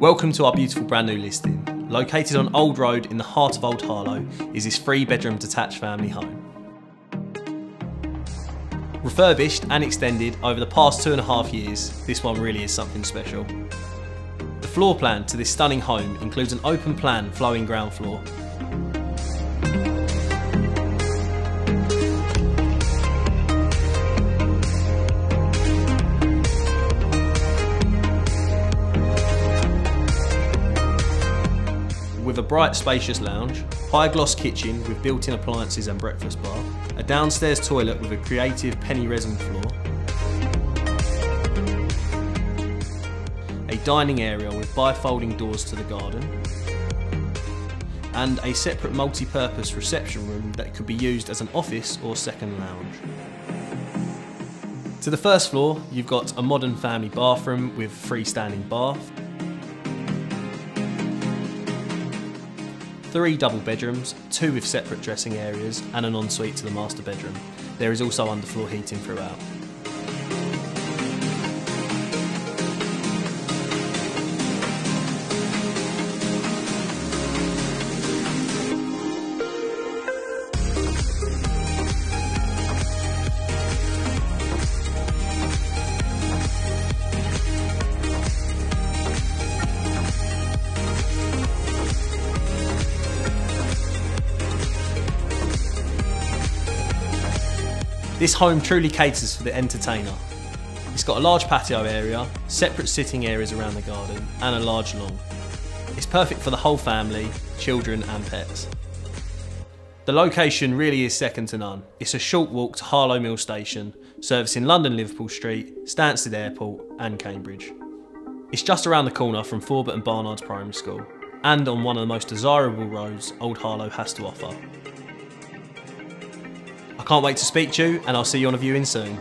Welcome to our beautiful brand new listing. Located on Old Road in the heart of Old Harlow is this three bedroom detached family home. Refurbished and extended over the past two and a half years, this one really is something special. The floor plan to this stunning home includes an open plan flowing ground floor. With a bright spacious lounge, high gloss kitchen with built-in appliances and breakfast bar, a downstairs toilet with a creative penny resin floor, a dining area with bifolding doors to the garden, and a separate multi-purpose reception room that could be used as an office or second lounge. To the first floor, you've got a modern family bathroom with freestanding bath, three double bedrooms, two with separate dressing areas, and an ensuite to the master bedroom. There is also underfloor heating throughout. This home truly caters for the entertainer. It's got a large patio area, separate sitting areas around the garden, and a large lawn. It's perfect for the whole family, children and pets. The location really is second to none. It's a short walk to Harlow Mill Station, servicing London Liverpool Street, Stansted Airport and Cambridge. It's just around the corner from Fawbert and Barnard's Primary School, and on one of the most desirable roads Old Harlow has to offer. Can't wait to speak to you and I'll see you on a viewing soon.